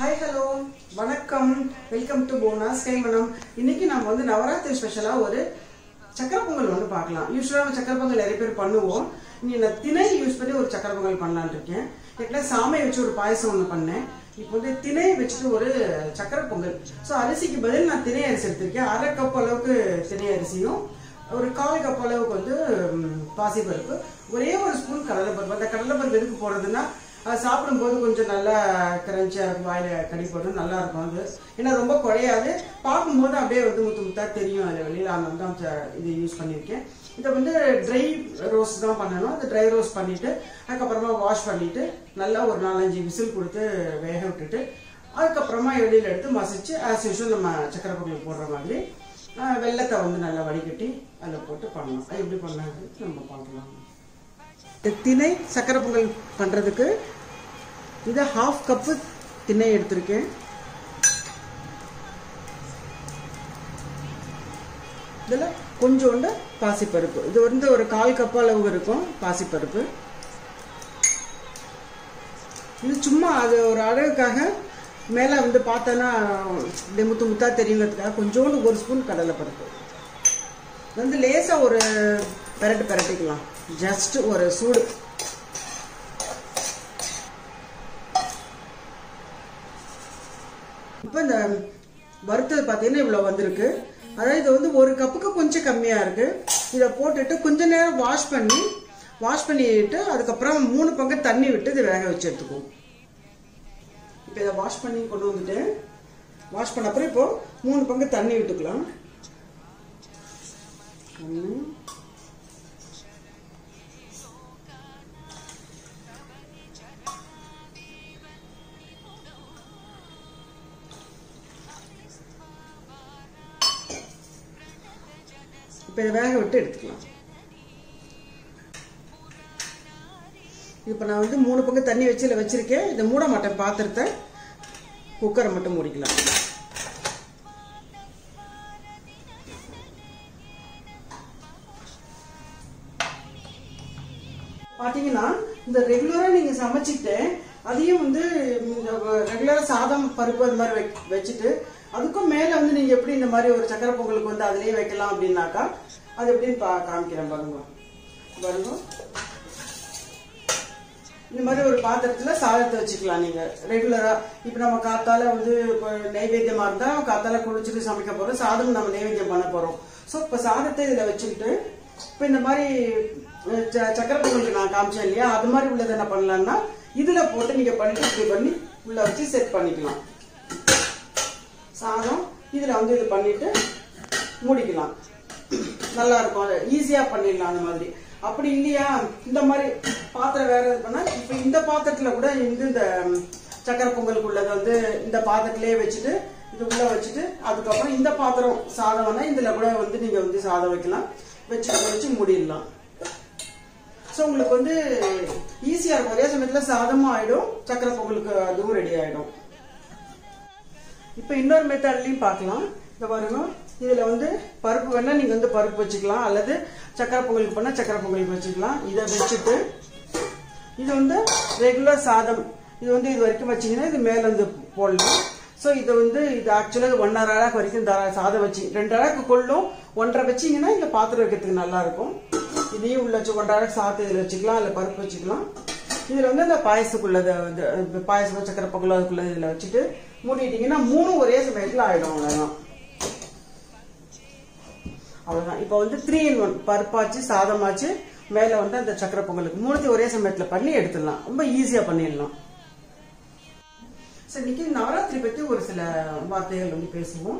Hi hello வணக்கம். Welcome to போனா கைமணம் இன்னைக்கு நம்ம வந்து நவராத்திரி ஸ்பெஷலா ஒரு சக்கரை பொங்கல் வந்து பார்க்கலாம். யூஸ்வலாக நம்ம சக்கரை பொங்கல் நிறைய பேர் பண்ணுவோம். இன்னைக்கு நான் திணை யூஸ் பண்ணி ஒரு சக்கரை பொங்கல் பண்ணலான் இருக்கேன். ஏற்கனவே சாமை வச்சு ஒரு பாயசம் ஒன்று பண்ணேன். இப்போ வந்து திணை வச்சுட்டு ஒரு சக்கரை பொங்கல். ஸோ அரிசிக்கு பதில் நான் திணை அரிசி எடுத்திருக்கேன். அரை கப் அளவுக்கு திணை அரிசியும் ஒரு கால் கப் அளவுக்கு வந்து பாசிப்பருப்பு. ஒரே ஒரு ஸ்பூன் கடலைப்பருப்பு. அந்த கடலைப்பருப்பு எதுக்கு போடுறதுன்னா அது சாப்பிடும்போது கொஞ்சம் நல்லா கிரன்ச்சியாக இருக்கும் வாயில் கடி நல்லா இருக்கும் அது. ஏன்னா ரொம்ப குறையாது பார்க்கும்போது அப்படியே வந்து முத்து முத்தாக தெரியும் அதில் வெளியில். அந்த தான் இது யூஸ் பண்ணியிருக்கேன். இதை வந்து ட்ரை ரோஸ் தான் பண்ணணும். அந்த ட்ரை ரோஸ் பண்ணிட்டு அதுக்கப்புறமா வாஷ் பண்ணிட்டு நல்லா ஒரு நாலஞ்சு விசில் கொடுத்து வேக விட்டுட்டு அதுக்கப்புறமா வெளியில் எடுத்து மசிச்சு ஆஸ் யூஷுவல் நம்ம சக்கரை பொங்கல் போடுற மாதிரி வெள்ளத்தை வந்து நல்லா வடிகட்டி அதில் போட்டு பண்ணலாம். அது எப்படி பண்ணலாங்கிறது நம்ம பார்க்கலாம். திணை சக்கரை பொங்கல் பண்ணுறதுக்கு இதை ஹாஃப் கப்பு திண்ணை எடுத்திருக்கேன். இதில் கொஞ்சோண்டு பாசிப்பருப்பு. இது வந்து ஒரு கால் கப் அளவு இருக்கும் பாசிப்பருப்பு. இது சும்மா அது ஒரு அழகுக்காக மேலே வந்து பார்த்தோன்னா இப்படி முத்து முத்தா தெரியுங்கிறதுக்காக கொஞ்சோண்டு ஒரு ஸ்பூன் கடலைப்பருப்பு. பருப்பு வந்து லேசாக ஒரு பெரட்டு பெரட்டிக்கலாம். ஜஸ்ட் ஒரு சூடு. இப்போ இந்த வறுத்தது பார்த்தீங்கன்னா இவ்வளோ வந்திருக்கு. அதாவது இது வந்து ஒரு கப்புக்கு கொஞ்சம் கம்மியாக இருக்குது இதை போட்டுட்டு கொஞ்ச நேரம் வாஷ் பண்ணி வாஷ் பண்ணிட்டு அதுக்கப்புறம் மூணு பங்கு தண்ணி விட்டு இதை வேக வச்சு எடுத்துக்குவோம். இப்போ இதை வாஷ் பண்ணி கொண்டு வந்துட்டேன். வாஷ் பண்ண அப்புறம் இப்போது மூணு பங்கு தண்ணி விட்டுக்கலாம். ஒன்று இப்போ இதை வேக விட்டு எடுத்துக்கலாம். இப்போ நான் வந்து மூணு பங்கு தண்ணி வச்சு இதில் வச்சிருக்கேன். இதை மூட மாட்டேன் பாத்திரத்தை. குக்கரை மட்டும் மூடிக்கலாம். பார்த்தீங்கன்னா இந்த ரெகுலராக நீங்கள் சமைச்சிட்டு அதையும் வந்து ரெகுலராக சாதம் பருப்பு அது மாதிரி வச்சுட்டு அதுக்கும் மேலே வந்து நீங்கள் எப்படி இந்த மாதிரி ஒரு சக்கரை பொங்கலுக்கு வந்து அதுலேயே வைக்கலாம் அப்படின்னாக்கா அது எப்படின்னு பா காமிக்கிறேன் பாருங்க. பாருங்க. இந்த மாதிரி ஒரு பாத்திரத்துல சாதத்தை வச்சுக்கலாம் நீங்க. ரெகுலரா இப்ப நம்ம காத்தால வந்து இப்போ நைவேத்தியமா இருந்தா காத்தால குளிச்சுட்டு சமைக்க போறோம் சாதம் நம்ம நைவேத்தியம் பண்ண போறோம். சோ இப்ப சாதத்தை இதுல வச்சுக்கிட்டு இப்ப இந்த மாதிரி ச- சக்கரை பொங்கலுக்கு நான் காமிச்சேன் இல்லையா அது மாதிரி உள்ளதை என்ன பண்ணலாம்னா இதுல போட்டு நீங்க பண்ணிட்டு இப்படி பண்ணி உள்ள வச்சு செட் பண்ணிக்கலாம். சாதம் இதுல வந்து இது பண்ணிட்டு மூடிக்கலாம். நல்லா இருக்கும் அது ஈஸியா பண்ணிடலாம் அந்த மாதிரி. அப்படி இல்லையா? இந்த மாதிரி பாத்திரம் வேற இது பண்ணா இப்ப இந்த பாத்திரத்துல கூட இந்த இந்த சக்கரை பொங்கலுக்கு உள்ளதை வந்து இந்த பாத்திரத்திலேயே வச்சுட்டு இது உள்ள வச்சுட்டு அதுக்கப்புறம் இந்த பாத்திரம் சாதம் வேணா இதுல கூட வந்து நீங்க வந்து சாதம் வைக்கலாம். வச்சு வச்சு மூடிடலாம். ஸோ உங்களுக்கு வந்து ஈஸியா இருக்கும். ஒரே சமயத்துல சாதமும் ஆயிடும். சக்கரை பொங்கலுக்கு அதுவும் ரெடி ஆயிடும். இப்போ இன்னொரு மெத்தட்லையும் பார்க்கலாம். இந்த பாருங்க. இதுல வந்து பருப்பு வேணா நீங்க வந்து பருப்பு வச்சுக்கலாம். அல்லது சக்கரை பொங்கலுக்கு பண்ணா சக்கரை பொங்கலுக்கு வச்சுக்கலாம். இதை வச்சுட்டு இது வந்து ரெகுலர் சாதம். இது வந்து இது வரைக்கும் வச்சீங்கன்னா இது மேல வந்து போடலாம். ஸோ இது வந்து இது ஆக்சுவலாக ஹவர் அழகு வரைக்கும் தா- சாதம் வச்சு ரெண்டு அழகு கொள்ளும். ஒன்றரை வச்சீங்கன்னா இந்த பாத்திரம் வைக்கிறதுக்கு நல்லா இருக்கும். இதையும் உள்ள வச்சு ஒன்றரை அழகு சாதத்தை இதில் வச்சுக்கலாம். இல்லை பருப்பு வச்சுக்கலாம். இதில் வந்து அந்த பாயசத்துக்குள்ளதை இந்த பாயசம் சக்கரை பொங்கல் அதுக்குள்ள இதில் வச்சுட்டு மூடிட்டீங்கன்னா மூணு ஒரே சமயத்தில் ஆயிடும் அவ்வளோதான் அவ்வளோதான் இப்போ வந்து த்ரீ இன் ஒன் பருப்பாச்சு சாதமாச்சு மேலே வந்து அந்த சக்கரை பொங்கலுக்கு மூணுத்தையும் ஒரே சமயத்தில் பண்ணி எடுத்துடலாம். ரொம்ப ஈஸியாக பண்ணிடலாம். சரி இன்னைக்கு நவராத்திரி பற்றி ஒரு சில வார்த்தைகள் வந்து பேசுவோம்.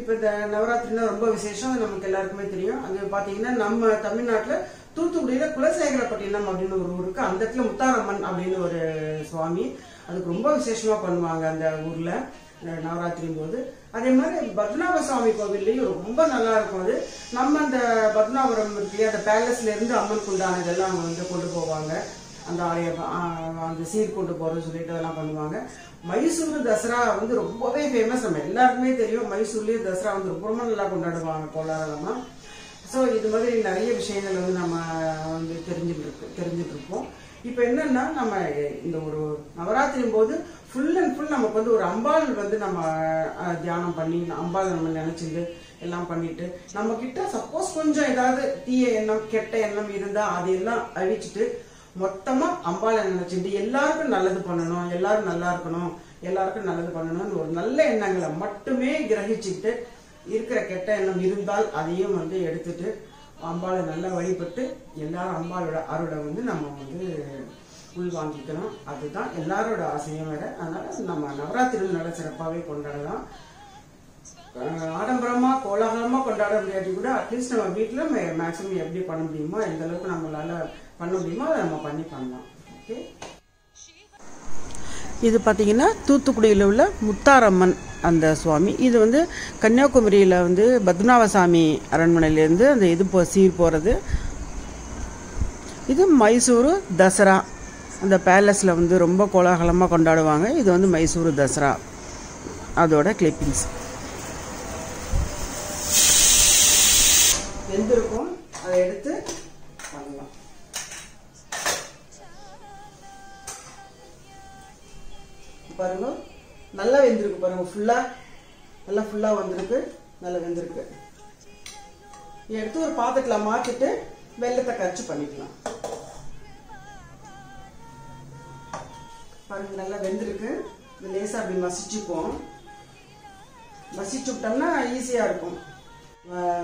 இப்போ இந்த நவராத்திரினா ரொம்ப விசேஷம் நமக்கு எல்லாருக்குமே தெரியும். அங்க பார்த்தீங்கன்னா நம்ம தமிழ்நாட்டில் தூத்துக்குடியில் குலசேகரப்பட்டினம் அப்படின்னு ஒரு ஊருக்கு அந்த இடத்துல முத்தாரம்மன் அப்படின்னு ஒரு சுவாமி. அதுக்கு ரொம்ப விசேஷமா பண்ணுவாங்க அந்த ஊர்ல நவராத்திரி நவராத்திரியும் போது. அதே மாதிரி பத்மநாப சுவாமி கோவில்லையும் ரொம்ப நல்லா இருக்கும் அது. நம்ம அந்த பத்மநாபுரம் அந்த பேலஸ்ல இருந்து அம்மன் குண்டான இதெல்லாம் அவங்க வந்து கொண்டு போவாங்க. அந்த ஆலய அந்த சீர் கொண்டு போறோம்னு சொல்லிட்டு அதெல்லாம் பண்ணுவாங்க. மைசூர் தசரா வந்து ரொம்பவே ஃபேமஸ் நம்ம எல்லாருக்குமே தெரியும் மைசூர்லயே தசரா வந்து ரொம்ப நல்லா கொண்டாடுவாங்க கோலாகலமா. ஸோ இது மாதிரி நிறைய விஷயங்கள் வந்து நம்ம வந்து தெரிஞ்சுட்டு தெரிஞ்சுட்டு இருப்போம் இப்போ என்னன்னா நம்ம இந்த ஒரு நவராத்திரியும் போது ஃபுல் அண்ட் ஃபுல் நமக்கு வந்து ஒரு அம்பாள் வந்து நம்ம தியானம் பண்ணி அம்பாள் நம்ம நினைச்சிருந்து எல்லாம் பண்ணிட்டு நம்ம கிட்ட சப்போஸ் கொஞ்சம் ஏதாவது தீய எண்ணம் கெட்ட எண்ணம் இருந்தா அதையெல்லாம் அழிச்சிட்டு மொத்தமா அம்பாளை நினைச்சிட்டு எல்லாருக்கும் நல்லது பண்ணணும் எல்லாரும் நல்லா இருக்கணும் எல்லாருக்கும் நல்லது பண்ணணும்னு ஒரு நல்ல எண்ணங்களை மட்டுமே கிரகிச்சுட்டு இருக்கிற கெட்ட எண்ணம் இருந்தால் அதையும் வந்து எடுத்துட்டு அம்பாளை நல்லா வழிபட்டு எல்லாரும் அம்பாளோட அருளை வந்து நம்ம வந்து உள்வாங்கிக்கணும் அதுதான் எல்லாரோட ஆசையும் வேற. அதனால நம்ம நவராத்திரி நல்ல சிறப்பாகவே கொண்டாடலாம். ஆடம்பரமா கோலாகலமா கொண்டாட முடியாட்டி கூட அட்லீஸ்ட் நம்ம வீட்டுல மேக்ஸிமம் எப்படி பண்ண முடியுமோ எந்த அளவுக்கு நம்மளால பண்ண முடியுமோ அதை நம்ம பண்ணி பண்ணலாம். ஓகே இது பார்த்தீங்கன்னா தூத்துக்குடியில் உள்ள முத்தாரம்மன் அந்த சுவாமி. இது வந்து கன்னியாகுமரியில் வந்து பத்மநாபசாமி அரண்மனையிலேருந்து அந்த இது போ சீர் போகிறது இது மைசூரு தசரா. அந்த பேலஸில் வந்து ரொம்ப கோலாகலமாக கொண்டாடுவாங்க. இது வந்து மைசூரு தசரா. அதோட கிளிப்பிங்ஸ் பாருங்க. நல்லா வெந்திருக்கு பாருங்க. ஃபுல்லா நல்லா ஃபுல்லா வந்திருக்கு. நல்லா வெந்திருக்கு. எடுத்து ஒரு பாத்திரத்துல மாத்திட்டு வெள்ளத்தை கரைச்சி பண்ணிக்கலாம். பாருங்க நல்லா வெந்திருக்கு. இது லேசா அப்படி மசிச்சுப்போம் மசிச்சு விட்டோம்னா ஈஸியா இருக்கும்.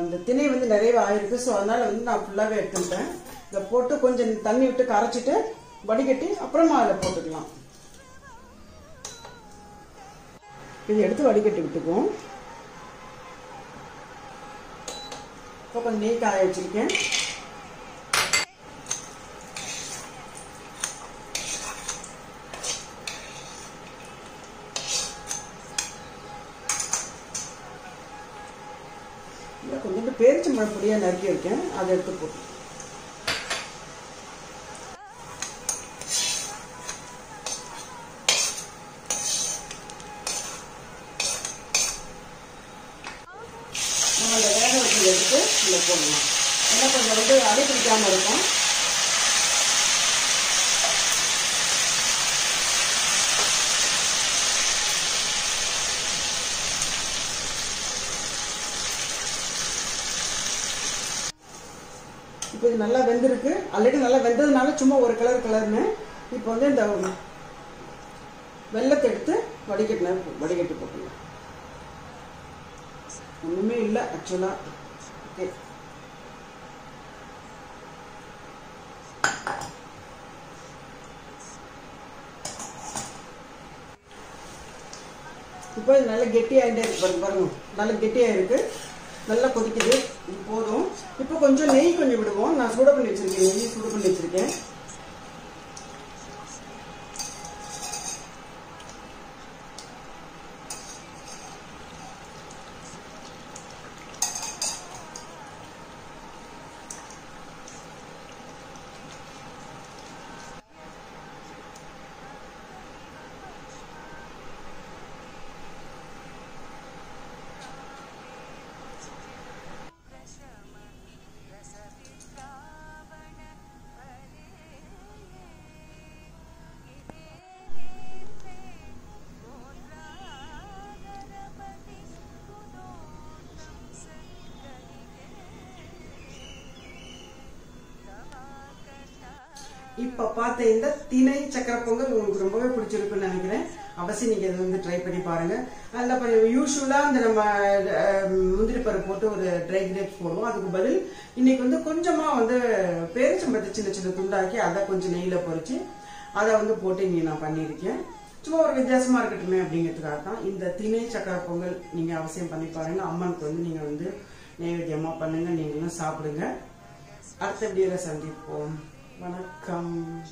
இந்த திணை வந்து நிறைய ஆயிருக்கு. ஸோ அதனால வந்து நான் ஃபுல்லாவே எடுத்துட்டேன் இதை போட்டு கொஞ்சம் தண்ணி விட்டு கரைச்சிட்டு வடிகட்டி அப்புறமா அதில் போட்டுக்கலாம். இதை எடுத்து வடிகட்டி விட்டுக்குவோம். இப்போ கொஞ்சம் நெய் காய வச்சிருக்கேன். கொஞ்சோண்டு பேரிச்சம்பழம் பொடியாக நறுக்கி வைக்கேன். அதை எடுத்து போட்டு நம்ம அந்த வேக வச்சு எடுத்து இதில் போடலாம் ஏன்னா கொஞ்சம் வந்து அடி இருக்கும். இப்போ இது நல்லா வெந்திருக்கு. ஆல்ரெடி நல்லா வெந்ததுனால சும்மா ஒரு கலர் கலர்னு இப்போ வந்து இந்த வெள்ளத்தை எடுத்து வடிகட்டின வடிகட்டி போட்டுக்கலாம் ஒன்றுமே இல்லை ஆக்சுவலாக ஓகே இப்போ இது நல்லா கெட்டியாகிட்டே இருக்கு. பாருங்க பாருங்க. நல்லா கெட்டியாக இருக்கு. நல்லா கொதிக்குது. இது போதும். இப்போ கொஞ்சம் நெய் கொஞ்சம் விடுவோம். நான் சூட பண்ணி வச்சிருக்கேன். நெய் சூடு பண்ணி வச்சிருக்கேன். இப்ப பார்த்த இந்த திணை சக்கரை பொங்கல் உங்களுக்கு ரொம்பவே பிடிச்சிருக்குன்னு நினைக்கிறேன். அவசியம் நீங்க இதை வந்து ட்ரை பண்ணி பாருங்க. அதில் இப்போ யூஸ்வலா இந்த நம்ம முந்திரி பருப்பு போட்டு ஒரு ட்ரை கிரேப்ஸ் போடுவோம். அதுக்கு பதில் இன்னைக்கு வந்து கொஞ்சமா வந்து பேரிச்சம்பழத்தை சின்ன சின்ன துண்டாக்கி அதை கொஞ்சம் நெய்யில பொறிச்சு அதை வந்து போட்டு இன்னைக்கு நான் பண்ணியிருக்கேன். சும்மா ஒரு வித்தியாசமா இருக்கட்டுமே அப்படிங்கிறதுக்காக தான் இந்த திணை சக்கரை பொங்கல் நீங்க அவசியம் பண்ணி பாருங்க. அம்மனுக்கு வந்து நீங்க வந்து நைவேத்தியமா பண்ணுங்க. நீங்களும் சாப்பிடுங்க. அடுத்த வீடியோல சந்திப்போம். வணக்கம்.